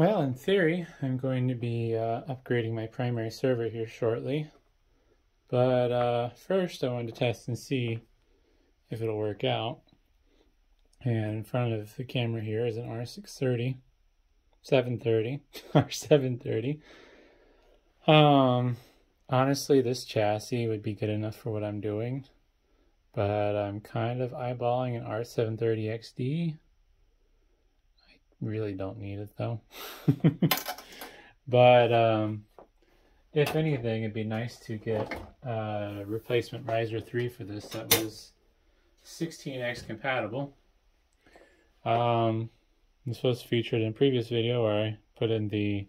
Well, in theory, I'm going to be uh, upgrading my primary server here shortly. But uh, first, I wanted to test and see if it'll work out. And in front of the camera here is an R630, 730, R730. Um, honestly, this chassis would be good enough for what I'm doing. But I'm kind of eyeballing an R730 XD really don't need it though. but um, if anything, it'd be nice to get a replacement riser 3 for this that was 16x compatible. Um, this was featured in a previous video where I put in the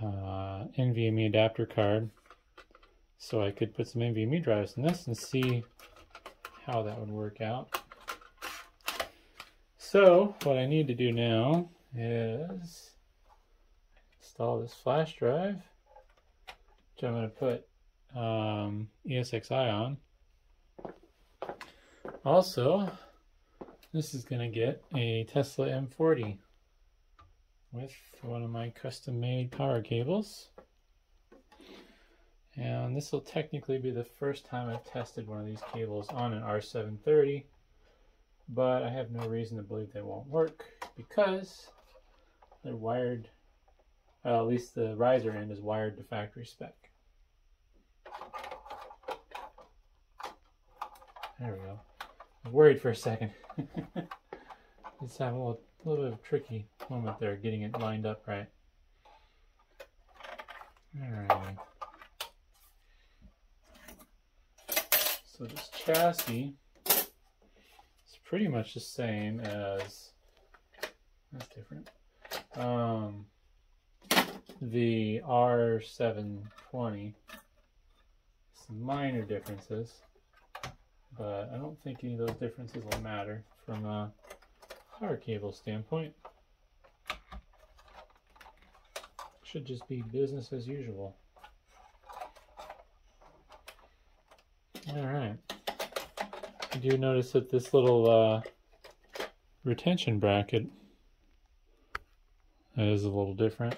uh, NVMe adapter card so I could put some NVMe drives in this and see how that would work out. So what I need to do now is install this flash drive, which I'm going to put um, ESXi on. Also, this is going to get a Tesla M40 with one of my custom made power cables. And this will technically be the first time I've tested one of these cables on an R730 but I have no reason to believe they won't work because they're wired, well, at least the riser end is wired to factory spec. There we go. I worried for a second. Just have a little, little bit of a tricky moment there getting it lined up right. Alright. So this chassis pretty much the same as that's different. Um, the R720. Some minor differences, but I don't think any of those differences will matter from a power cable standpoint. Should just be business as usual. All right. I do notice that this little uh, retention bracket is a little different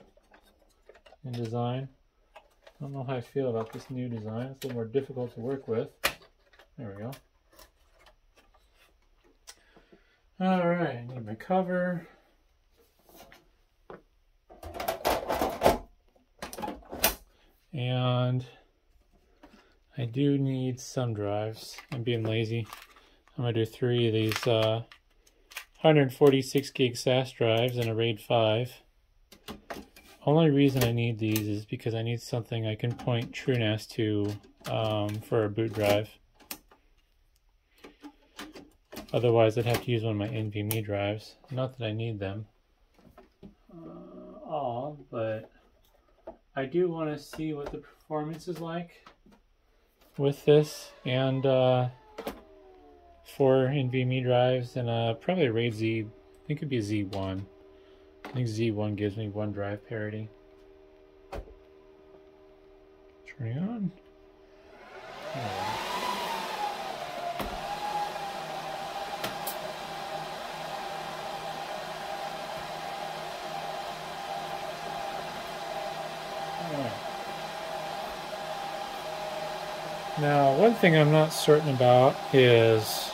in design. I don't know how I feel about this new design. It's a little more difficult to work with. There we go. Alright, I need my cover. And I do need some drives. I'm being lazy. I'm going to do three of these uh, 146 gig SAS drives and a RAID 5. Only reason I need these is because I need something I can point TrueNAS to um, for a boot drive. Otherwise, I'd have to use one of my NVMe drives. Not that I need them uh, all, but I do want to see what the performance is like with this and uh, four NVMe drives and uh, probably a RAID Z. I think it'd be a Z1. I think Z1 gives me one drive parity. Turning on. Oh. Now, one thing I'm not certain about is,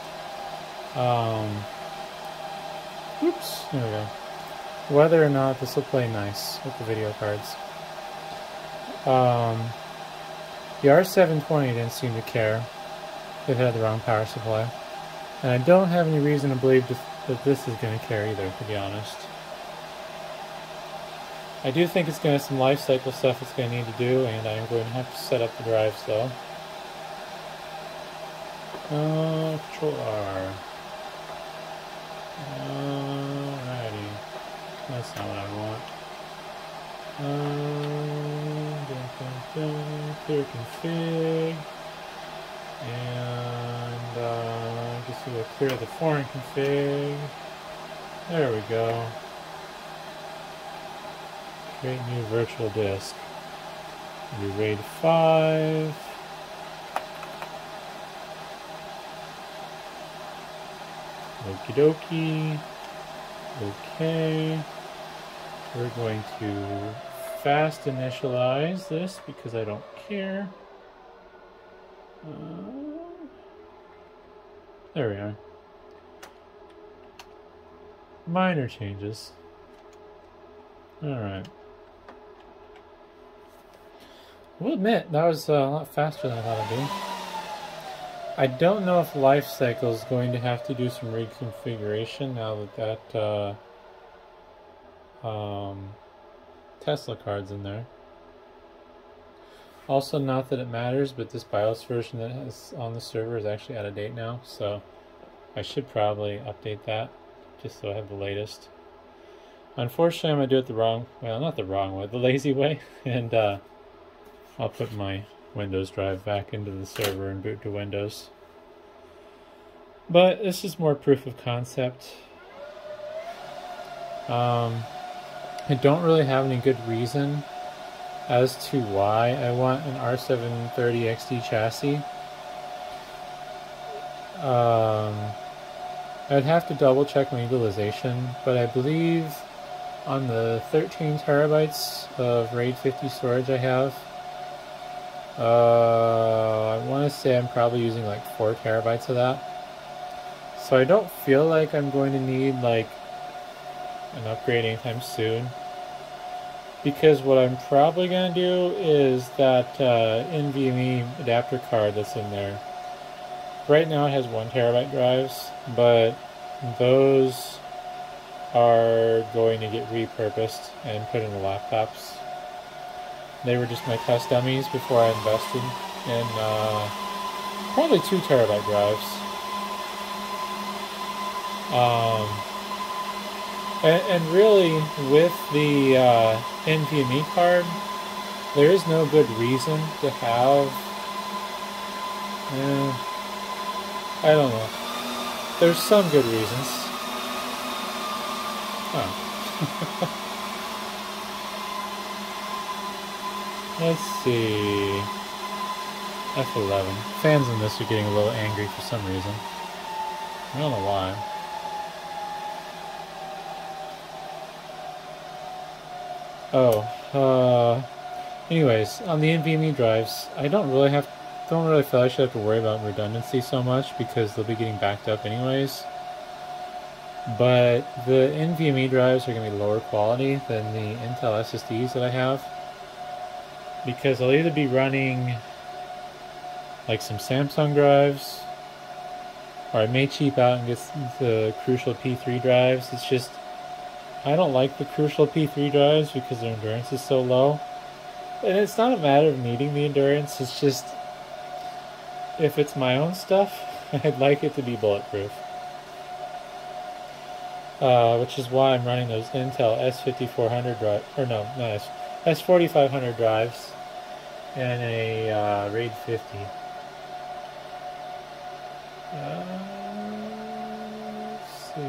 um, oops, there we go, whether or not this will play nice with the video cards. Um, the R720 didn't seem to care. It had the wrong power supply. And I don't have any reason to believe that this is going to care either, to be honest. I do think it's going to have some life cycle stuff it's going to need to do, and I'm going to have to set up the drives though. Uh, control R. Alrighty. That's not what I want. Dun, clear config. And uh, I guess we will clear the foreign config. There we go. Create new virtual disk. Do RAID 5. Okie dokie. Okay. We're going to fast initialize this because I don't care. Uh, there we are. Minor changes. Alright. We'll admit, that was uh, a lot faster than I thought it'd be. I don't know if Lifecycle is going to have to do some reconfiguration now that that uh, um, Tesla card's in there. Also, not that it matters, but this BIOS version that is on the server is actually out of date now, so I should probably update that just so I have the latest. Unfortunately, I'm going to do it the wrong, well, not the wrong way, the lazy way, and uh, I'll put my Windows drive back into the server and boot to Windows. But this is more proof of concept. Um, I don't really have any good reason as to why I want an R730 XD chassis. Um, I'd have to double check my utilization, but I believe on the 13 terabytes of RAID 50 storage I have, uh, I want to say I'm probably using like 4 terabytes of that. So I don't feel like I'm going to need like an upgrade anytime soon. Because what I'm probably going to do is that uh, NVMe adapter card that's in there. Right now it has 1 terabyte drives, but those are going to get repurposed and put in the laptops. They were just my test dummies before I invested in uh, probably 2 terabyte drives. Um, and, and, really, with the uh, NVMe card, there is no good reason to have. Eh, I don't know. There's some good reasons. Oh. Let's see. F11. Fans in this are getting a little angry for some reason. I don't know why. Oh, uh, anyways, on the NVMe drives, I don't really have, don't really feel I should have to worry about redundancy so much because they'll be getting backed up anyways. But the NVMe drives are going to be lower quality than the Intel SSDs that I have because I'll either be running like some Samsung drives or I may cheap out and get the Crucial P3 drives. It's just I don't like the Crucial P3 drives because their endurance is so low. And it's not a matter of needing the endurance, it's just if it's my own stuff, I'd like it to be bulletproof. Uh, which is why I'm running those Intel S5400 drive, or no, no, S4500 drives and a uh, RAID 50. Uh, let's see,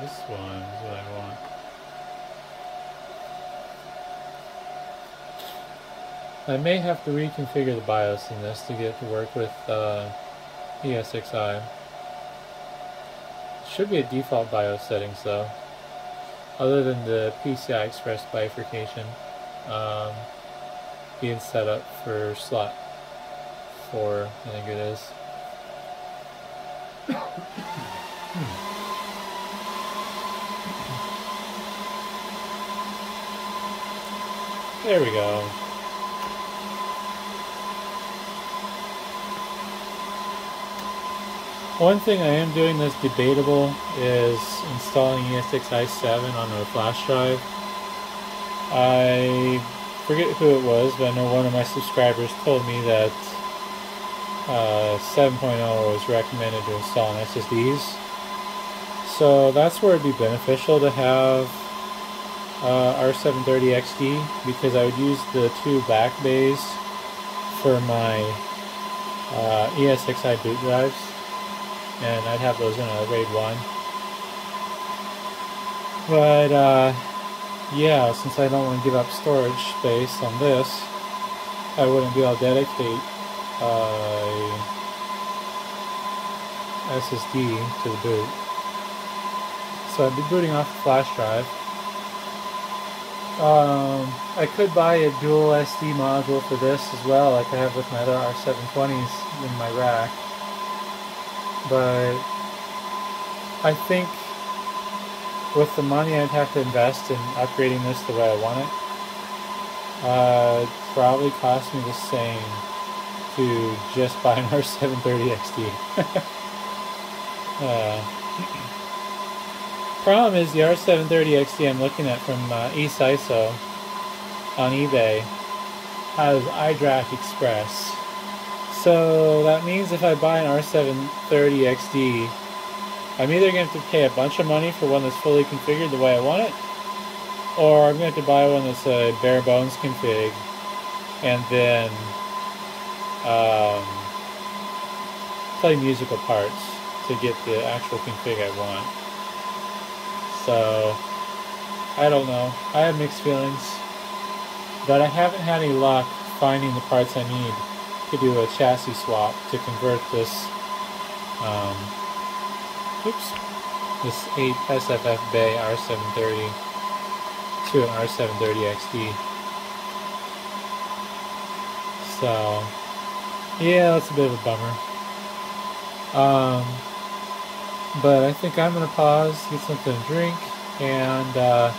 this one is what I want. I may have to reconfigure the BIOS in this to get it to work with uh, ESXi. Should be a default BIOS settings though, other than the PCI Express bifurcation um, being set up for slot 4, I think it is. There we go. One thing I am doing that's debatable is installing ESXi 7 on a flash drive. I forget who it was, but I know one of my subscribers told me that uh, 7.0 was recommended to install on SSDs. So that's where it'd be beneficial to have uh, R730XD because I would use the two back bays for my uh, ESXi boot drives and I'd have those in a RAID 1. But, uh, yeah, since I don't want to give up storage space on this, I wouldn't be able to dedicate uh, SSD to the boot. So I'd be booting off a flash drive. Um, I could buy a dual SD module for this as well, like I have with my other R720s in my rack. But I think with the money I'd have to invest in upgrading this the way I want it, uh, probably cost me the same to just buy an R730 XD. uh, problem is the R730 XD I'm looking at from uh, ISO on eBay has iDRAC Express. So that means if I buy an R730 XD, I'm either going to have to pay a bunch of money for one that's fully configured the way I want it, or I'm going to have to buy one that's a bare bones config, and then um, play musical parts to get the actual config I want. So, I don't know. I have mixed feelings, but I haven't had any luck finding the parts I need to do a chassis swap to convert this um, oops, this 8 SFF Bay R730 to an R730 XD. So, yeah, that's a bit of a bummer. Um, but I think I'm going to pause, get something to drink, and uh,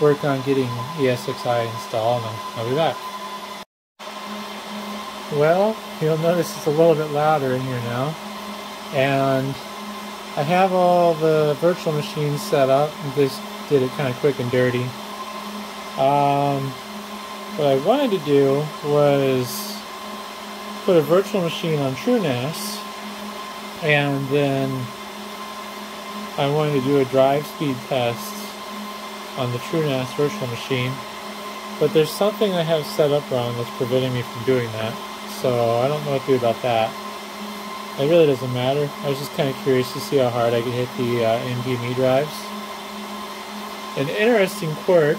work on getting ESXi installed, and I'll be back. Well, you'll notice it's a little bit louder in here now. And I have all the virtual machines set up. Just did it kind of quick and dirty. Um, what I wanted to do was put a virtual machine on TrueNAS, and then I wanted to do a drive speed test on the TrueNAS virtual machine. But there's something I have set up wrong that's preventing me from doing that. So I don't know what to do about that. It really doesn't matter. I was just kind of curious to see how hard I could hit the uh, NVMe drives. An interesting quirk,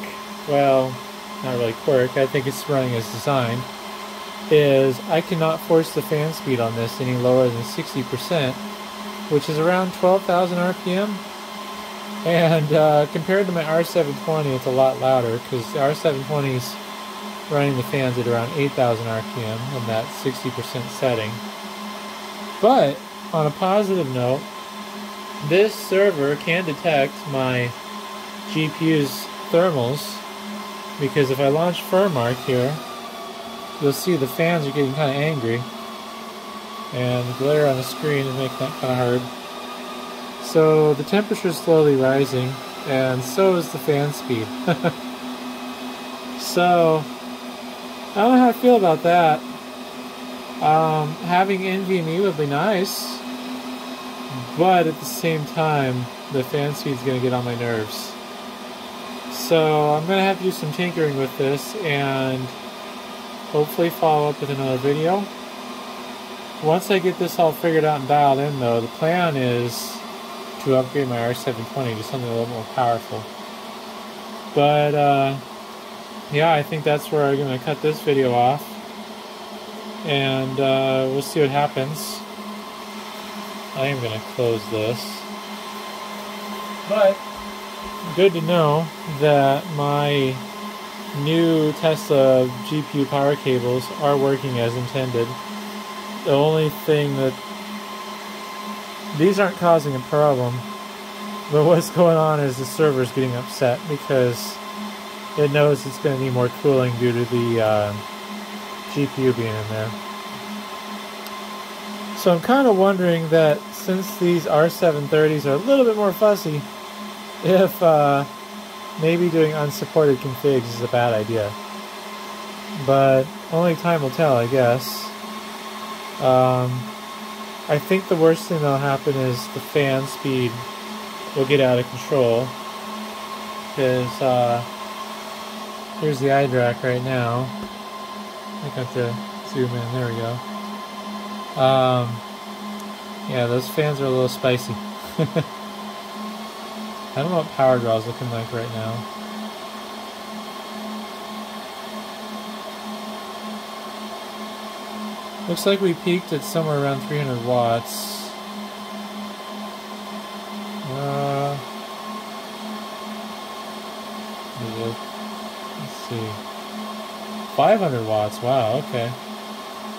well, not really quirk, I think it's running as designed, is I cannot force the fan speed on this any lower than 60%, which is around 12,000 RPM. And uh, compared to my R720, it's a lot louder because the R720 is running the fans at around 8,000 RPM in that 60% setting. But on a positive note, this server can detect my GPU's thermals because if I launch FurMark here, you'll see the fans are getting kind of angry and the glare on the screen is making that kind of hard. So the temperature is slowly rising and so is the fan speed. so I don't know how I feel about that. Um, having NVMe would be nice, but at the same time, the fan speed's going to get on my nerves. So I'm going to have to do some tinkering with this and hopefully follow up with another video. Once I get this all figured out and dialed in though, the plan is to upgrade my R720 to something a little more powerful. But uh, yeah, I think that's where I'm going to cut this video off and uh, we'll see what happens. I am going to close this. But, good to know that my new Tesla GPU power cables are working as intended. The only thing that these aren't causing a problem, but what's going on is the server is getting upset because it knows it's going to need more cooling due to the uh, GPU being in there. So I'm kind of wondering that since these R730s are a little bit more fussy, if uh, maybe doing unsupported configs is a bad idea. But only time will tell, I guess. Um, I think the worst thing that'll happen is the fan speed will get out of control. Because uh, here's the iDRAC right now. I got to zoom in. There we go. Um, yeah, those fans are a little spicy. I don't know what power draw is looking like right now. Looks like we peaked at somewhere around 300 watts. Uh, Let's see. 500 watts, wow, okay.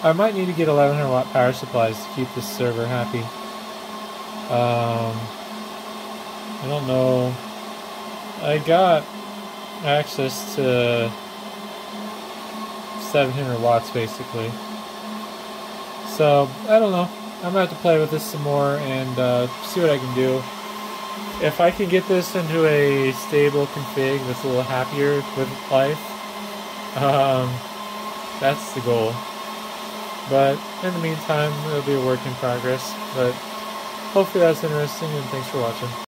I might need to get 1100 watt power supplies to keep this server happy. Um, I don't know. I got access to 700 watts basically. So, I don't know. I'm gonna have to play with this some more and uh, see what I can do. If I can get this into a stable config that's a little happier with life, um, that's the goal. But in the meantime, it'll be a work in progress. But hopefully that's interesting and thanks for watching.